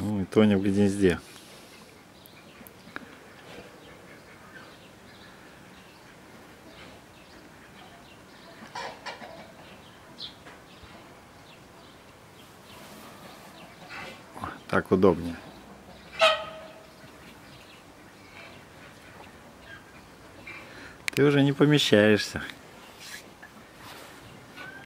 Ну и Тоня в гнезде. Так удобнее. Ты уже не помещаешься.